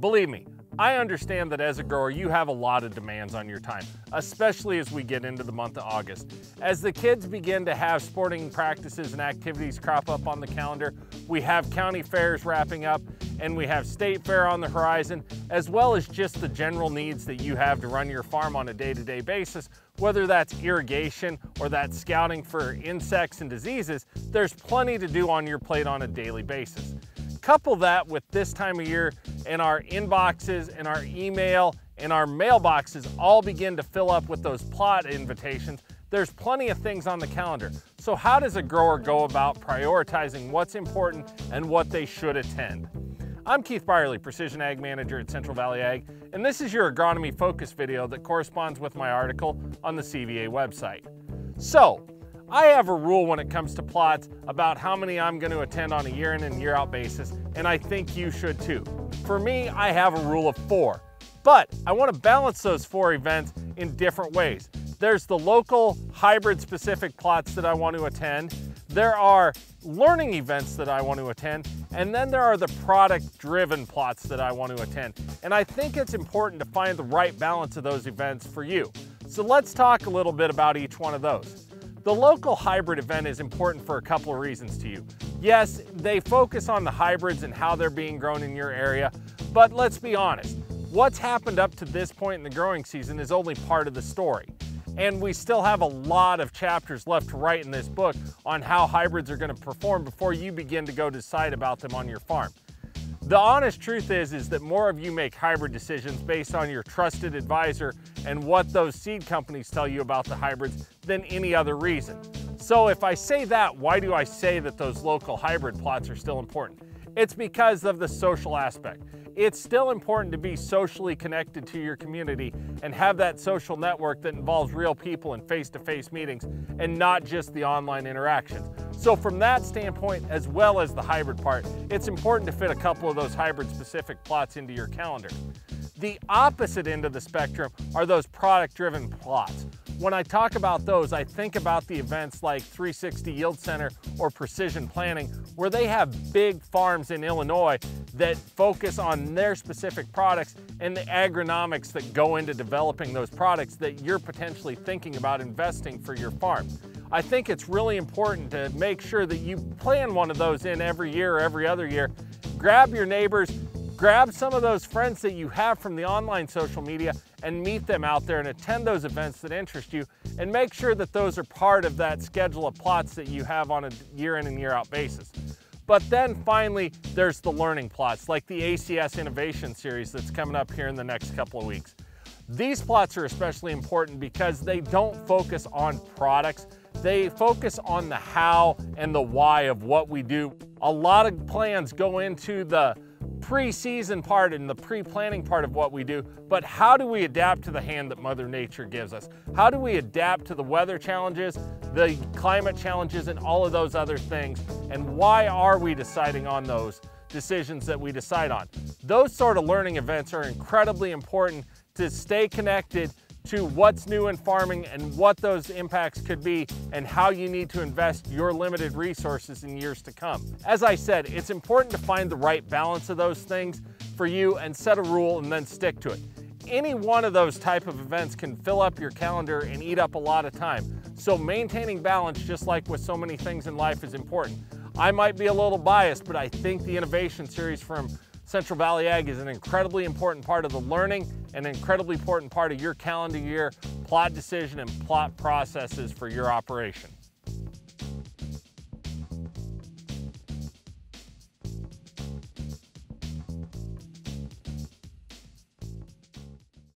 Believe me, I understand that as a grower, you have a lot of demands on your time, especially as we get into the month of August. As the kids begin to have sporting practices and activities crop up on the calendar, we have county fairs wrapping up, and we have state fair on the horizon, as well as just the general needs that you have to run your farm on a day-to-day -day basis, whether that's irrigation or that's scouting for insects and diseases, there's plenty to do on your plate on a daily basis. Couple that with this time of year and our inboxes and our email and our mailboxes all begin to fill up with those plot invitations, there's plenty of things on the calendar. So how does a grower go about prioritizing what's important and what they should attend? I'm Keith Byerly, Precision Ag Manager at Central Valley Ag, and this is your agronomy focus video that corresponds with my article on the CVA website. So, I have a rule when it comes to plots about how many I'm going to attend on a year in and year out basis, and I think you should too. For me, I have a rule of four, but I want to balance those four events in different ways. There's the local hybrid specific plots that I want to attend. There are learning events that I want to attend, and then there are the product driven plots that I want to attend. And I think it's important to find the right balance of those events for you. So let's talk a little bit about each one of those. The local hybrid event is important for a couple of reasons to you. Yes, they focus on the hybrids and how they're being grown in your area, but let's be honest, what's happened up to this point in the growing season is only part of the story. And we still have a lot of chapters left to write in this book on how hybrids are going to perform before you begin to go decide about them on your farm. The honest truth is, is that more of you make hybrid decisions based on your trusted advisor and what those seed companies tell you about the hybrids than any other reason. So if I say that, why do I say that those local hybrid plots are still important? It's because of the social aspect. It's still important to be socially connected to your community and have that social network that involves real people and face-to-face -face meetings and not just the online interactions. So from that standpoint, as well as the hybrid part, it's important to fit a couple of those hybrid specific plots into your calendar. The opposite end of the spectrum are those product driven plots. When I talk about those, I think about the events like 360 Yield Center or Precision Planting, where they have big farms in Illinois that focus on their specific products and the agronomics that go into developing those products that you're potentially thinking about investing for your farm. I think it's really important to make sure that you plan one of those in every year or every other year. Grab your neighbors, grab some of those friends that you have from the online social media and meet them out there and attend those events that interest you and make sure that those are part of that schedule of plots that you have on a year in and year out basis. But then finally, there's the learning plots like the ACS Innovation Series that's coming up here in the next couple of weeks. These plots are especially important because they don't focus on products, they focus on the how and the why of what we do. A lot of plans go into the pre-season part and the pre-planning part of what we do, but how do we adapt to the hand that Mother Nature gives us? How do we adapt to the weather challenges, the climate challenges, and all of those other things? And why are we deciding on those decisions that we decide on? Those sort of learning events are incredibly important to stay connected to what's new in farming and what those impacts could be and how you need to invest your limited resources in years to come. As I said, it's important to find the right balance of those things for you and set a rule and then stick to it. Any one of those type of events can fill up your calendar and eat up a lot of time. So maintaining balance, just like with so many things in life, is important. I might be a little biased, but I think the innovation series from Central Valley Ag is an incredibly important part of the learning, an incredibly important part of your calendar year plot decision and plot processes for your operation.